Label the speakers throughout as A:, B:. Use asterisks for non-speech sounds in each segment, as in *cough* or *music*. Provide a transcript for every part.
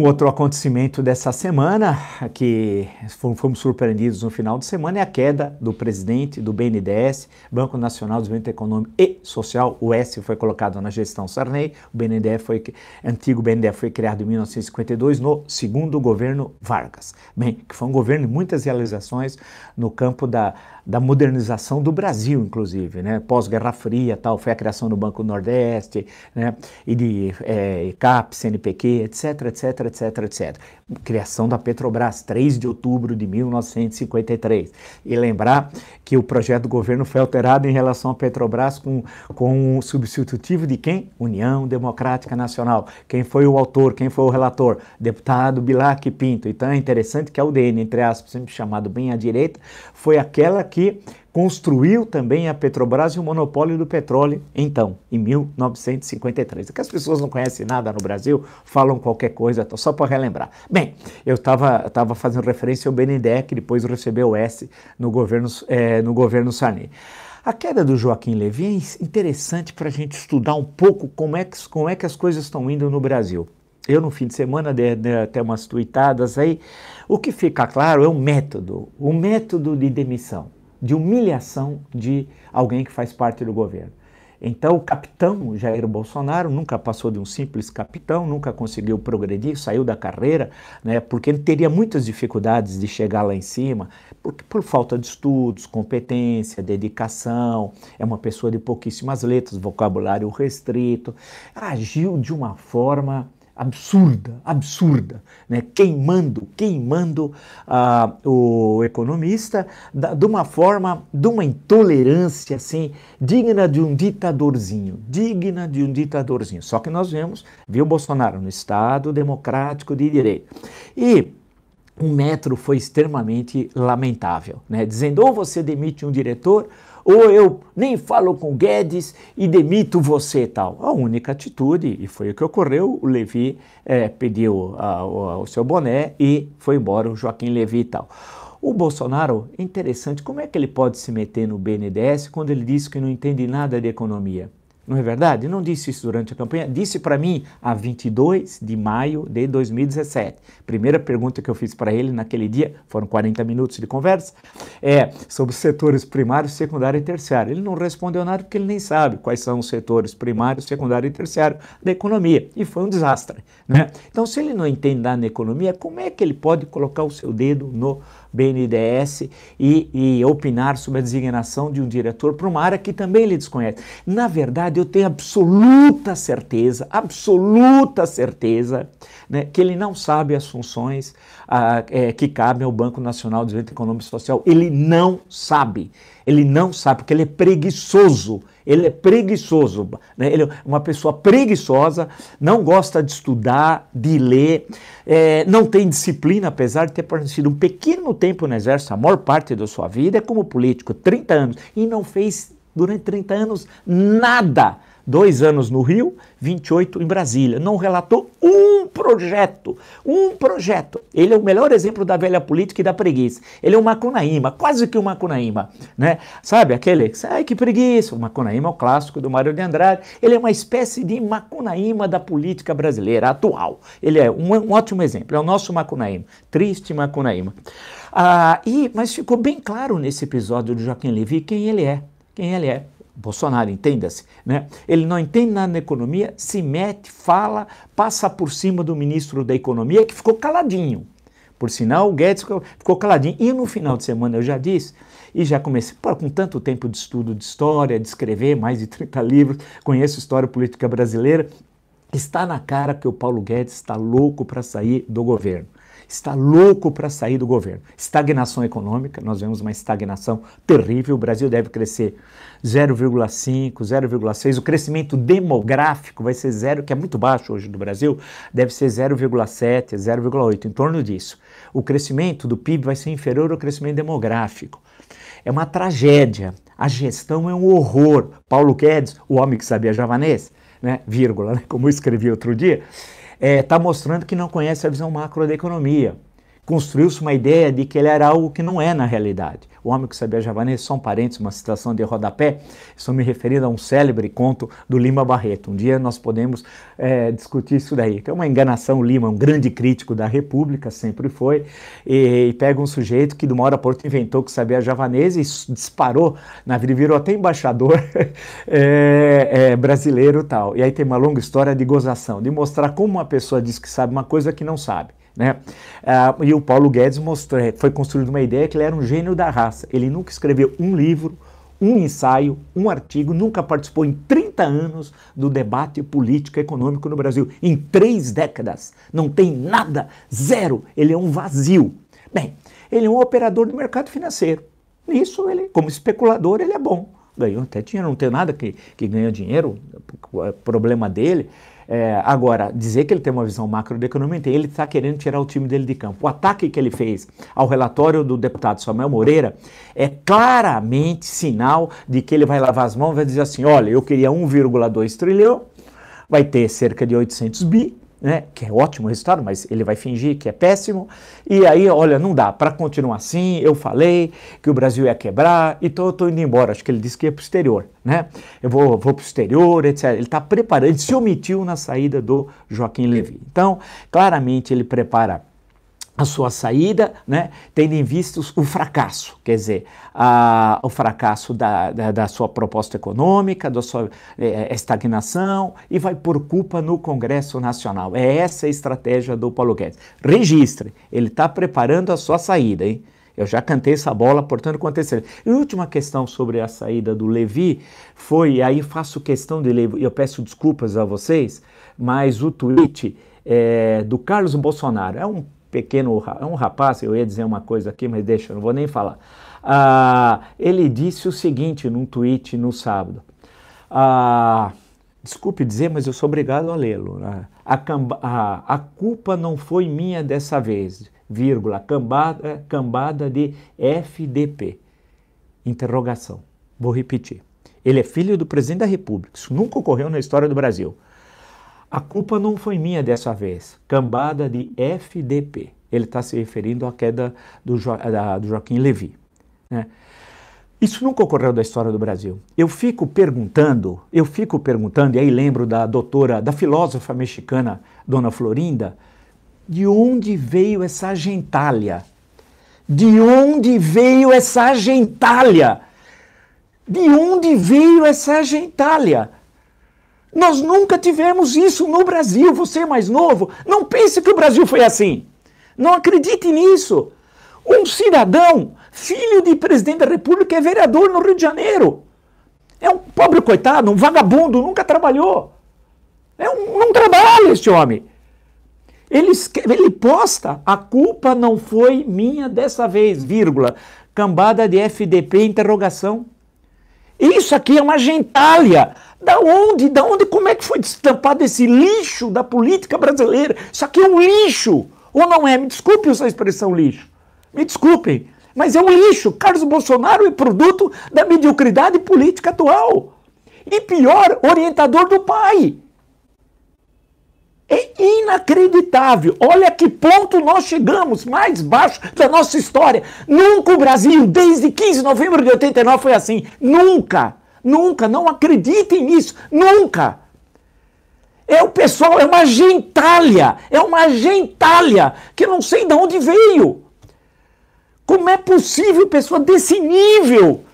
A: Um outro acontecimento dessa semana, que fomos surpreendidos no final de semana, é a queda do presidente do BNDES, Banco Nacional de Desenvolvimento Econômico e Social. O S foi colocado na gestão Sarney, o BNDES foi, antigo BNDES foi criado em 1952 no segundo governo Vargas. Bem, que foi um governo de muitas realizações no campo da, da modernização do Brasil, inclusive, né? Pós-Guerra Fria, tal, foi a criação do Banco Nordeste, né? E de é, ICAP, CNPq, etc, etc, etc, etc. Criação da Petrobras, 3 de outubro de 1953. E lembrar que o projeto do governo foi alterado em relação à Petrobras com, com um substitutivo de quem? União Democrática Nacional. Quem foi o autor, quem foi o relator? Deputado Bilac Pinto. Então é interessante que a UDN, entre aspas, sempre chamado bem à direita, foi aquela que construiu também a Petrobras e o monopólio do petróleo, então, em 1953. É que as pessoas não conhecem nada no Brasil, falam qualquer coisa, só para relembrar. Bem, eu estava fazendo referência ao BNDE, que depois recebeu o S no governo, é, no governo Sarney. A queda do Joaquim Levy é interessante para a gente estudar um pouco como é, que, como é que as coisas estão indo no Brasil. Eu, no fim de semana, dei, dei até umas tuitadas aí. O que fica claro é o método, o método de demissão de humilhação de alguém que faz parte do governo. Então, o capitão Jair Bolsonaro nunca passou de um simples capitão, nunca conseguiu progredir, saiu da carreira, né, porque ele teria muitas dificuldades de chegar lá em cima, porque, por falta de estudos, competência, dedicação, é uma pessoa de pouquíssimas letras, vocabulário restrito, agiu de uma forma absurda, absurda, né? queimando, queimando ah, o economista da, de uma forma, de uma intolerância assim, digna de um ditadorzinho, digna de um ditadorzinho. Só que nós vemos, viu Bolsonaro no Estado democrático de direito. E um metro foi extremamente lamentável, né? dizendo ou você demite um diretor ou eu nem falo com Guedes e demito você tal. A única atitude, e foi o que ocorreu, o Levi é, pediu a, o, o seu boné e foi embora o Joaquim Levi e tal. O Bolsonaro, interessante, como é que ele pode se meter no BNDES quando ele diz que não entende nada de economia? Não é verdade? Não disse isso durante a campanha, disse para mim a 22 de maio de 2017. Primeira pergunta que eu fiz para ele naquele dia, foram 40 minutos de conversa, é sobre setores primário, secundário e terciário. Ele não respondeu nada porque ele nem sabe quais são os setores primário, secundário e terciário da economia. E foi um desastre. Né? Então, se ele não entende nada na economia, como é que ele pode colocar o seu dedo no BNDES e, e opinar sobre a designação de um diretor para uma área que também ele desconhece. Na verdade, eu tenho absoluta certeza, absoluta certeza, né, que ele não sabe as funções ah, é, que cabem ao Banco Nacional de Desenvolvimento Econômico e Social. Ele não sabe. Ele não sabe, porque ele é preguiçoso. Ele é preguiçoso. Né? Ele é uma pessoa preguiçosa, não gosta de estudar, de ler, é, não tem disciplina, apesar de ter permanecido um pequeno tempo no Exército, a maior parte da sua vida é como político, 30 anos, e não fez durante 30 anos nada dois anos no Rio, 28 em Brasília. Não relatou um projeto, um projeto. Ele é o melhor exemplo da velha política e da preguiça. Ele é um Macunaíma, quase que um Macunaíma, né? Sabe aquele, ai que preguiça, o Macunaíma é o clássico do Mário de Andrade. Ele é uma espécie de Macunaíma da política brasileira atual. Ele é um, um ótimo exemplo, é o nosso Macunaíma, triste Macunaíma. Ah, e, mas ficou bem claro nesse episódio do Joaquim Levy quem ele é, quem ele é. Bolsonaro, entenda-se, né? Ele não entende nada na economia, se mete, fala, passa por cima do ministro da Economia, que ficou caladinho. Por sinal, o Guedes ficou, caladinho. E no final de semana eu já disse, e já comecei, pô, com tanto tempo de estudo de história, de escrever mais de 30 livros, conheço história política brasileira, está na cara que o Paulo Guedes está louco para sair do governo está louco para sair do governo. Estagnação econômica, nós vemos uma estagnação terrível. O Brasil deve crescer 0,5, 0,6. O crescimento demográfico vai ser zero, que é muito baixo hoje no Brasil, deve ser 0,7, 0,8, em torno disso. O crescimento do PIB vai ser inferior ao crescimento demográfico. É uma tragédia. A gestão é um horror. Paulo Guedes, o homem que sabia javanês, né, vírgula, né, como eu escrevi outro dia, está é, tá mostrando que não conhece a visão macro da economia. Construiu-se uma ideia de que ele era algo que não é na realidade. O Homem que Sabia Javanês, só um parênteses, uma citação de rodapé, estou me referindo a um célebre conto do Lima Barreto. Um dia nós podemos é, discutir isso daí, que é uma enganação. O Lima, um grande crítico da República, sempre foi, e, e pega um sujeito que de uma hora a outra inventou que sabia javanês e disparou na vida, virou até embaixador *laughs* é, é, brasileiro tal. E aí tem uma longa história de gozação, de mostrar como uma pessoa diz que sabe uma coisa que não sabe. Né? Ah, e o Paulo Guedes mostrou, foi construído uma ideia que ele era um gênio da raça. Ele nunca escreveu um livro, um ensaio, um artigo, nunca participou em 30 anos do debate político econômico no Brasil. Em três décadas. Não tem nada, zero. Ele é um vazio. Bem, ele é um operador do mercado financeiro. Nisso, ele, como especulador, ele é bom. Ganhou até dinheiro, não tem nada que, que ganha dinheiro, é problema dele. É, agora, dizer que ele tem uma visão macro da economia, ele está querendo tirar o time dele de campo. O ataque que ele fez ao relatório do deputado Samuel Moreira é claramente sinal de que ele vai lavar as mãos e vai dizer assim: olha, eu queria 1,2 trilhão, vai ter cerca de 800 bi, né, que é ótimo resultado, mas ele vai fingir que é péssimo. E aí, olha, não dá, para continuar assim, eu falei que o Brasil ia quebrar e tô, tô indo embora. Acho que ele disse que ia para o exterior, né? Eu vou, vou para o exterior, etc. Ele está preparando, ele se omitiu na saída do Joaquim Levy. Então, claramente, ele prepara a sua saída, né, tendo em vista o fracasso, quer dizer, a, o fracasso da, da, da, sua proposta econômica, da sua é, estagnação, e vai por culpa no Congresso Nacional. É essa a estratégia do Paulo Guedes. Registre, ele está preparando a sua saída, hein? Eu já cantei essa bola, portanto, acontecer. E última questão sobre a saída do Levi foi, aí faço questão de ler, eu peço desculpas a vocês, mas o tweet é, do Carlos Bolsonaro é um pequeno, um rapaz, eu ia dizer uma coisa aqui, mas deixa, não vou nem falar. Ah, ele disse o seguinte num tweet no sábado. Ah, desculpe dizer, mas eu sou obrigado a lê-lo. Né? A, a, a, culpa não foi minha dessa vez, vírgula, cambada, cambada de FDP. Interrogação. Vou repetir. Ele é filho do presidente da República. Isso nunca ocorreu na história do Brasil. A culpa não foi minha dessa vez. Cambada de FDP. Ele está se referindo à queda do, jo da, do Joaquim Levy. Né? Isso nunca ocorreu da história do Brasil. Eu fico perguntando, eu fico perguntando, e aí lembro da doutora, da filósofa mexicana, Dona Florinda, de onde veio essa gentalha? De onde veio essa gentalha? De onde veio essa gentalha? Nós nunca tivemos isso no Brasil. Você é mais novo, não pense que o Brasil foi assim. Não acredite nisso. Um cidadão, filho de presidente da República, é vereador no Rio de Janeiro. É um pobre coitado, um vagabundo, nunca trabalhou. É um, não trabalha este homem. Ele, ele posta, a culpa não foi minha dessa vez, vírgula, cambada de FDP, interrogação. Isso aqui é uma gentalha. Da onde? Da onde? Como é que foi destampado esse lixo da política brasileira? Isso aqui é um lixo. Ou não é? Me desculpe essa expressão lixo. Me desculpem. Mas é um lixo. Carlos Bolsonaro é produto da mediocridade política atual. E pior, orientador do pai. É inacreditável. Olha que ponto nós chegamos, mais baixo da nossa história. Nunca o Brasil, desde 15 de novembro de 89, foi assim. Nunca, nunca, não acreditem nisso, nunca. É o pessoal, é uma gentalha, é uma gentalha que não sei de onde veio. Como é possível pessoa desse nível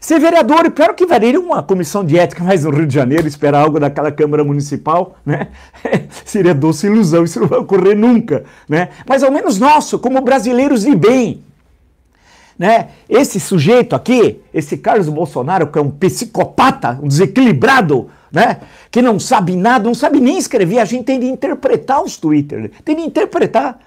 A: Ser vereador, e pior que varia uma comissão de ética mais no Rio de Janeiro, esperar algo daquela Câmara Municipal, né? *laughs* Seria doce ilusão, isso não vai ocorrer nunca, né? Mas ao menos nosso, como brasileiros de bem, né? Esse sujeito aqui, esse Carlos Bolsonaro, que é um psicopata, um desequilibrado, né? Que não sabe nada, não sabe nem escrever, a gente tem de interpretar os Twitter, tem de interpretar.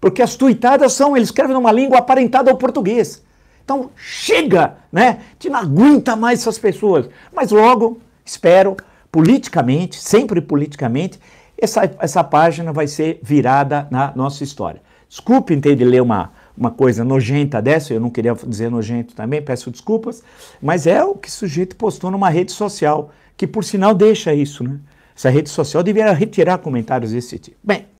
A: Porque as tuitadas são, ele escreve numa língua aparentada ao português. Então chega, né? Gente não aguenta mais essas pessoas. Mas logo, espero, politicamente, sempre politicamente, essa, essa página vai ser virada na nossa história. Desculpe ter de ler uma, uma coisa nojenta dessa, eu não queria dizer nojento também, peço desculpas, mas é o que o sujeito postou numa rede social, que por sinal deixa isso, né? Essa rede social deveria retirar comentários desse tipo. Bem,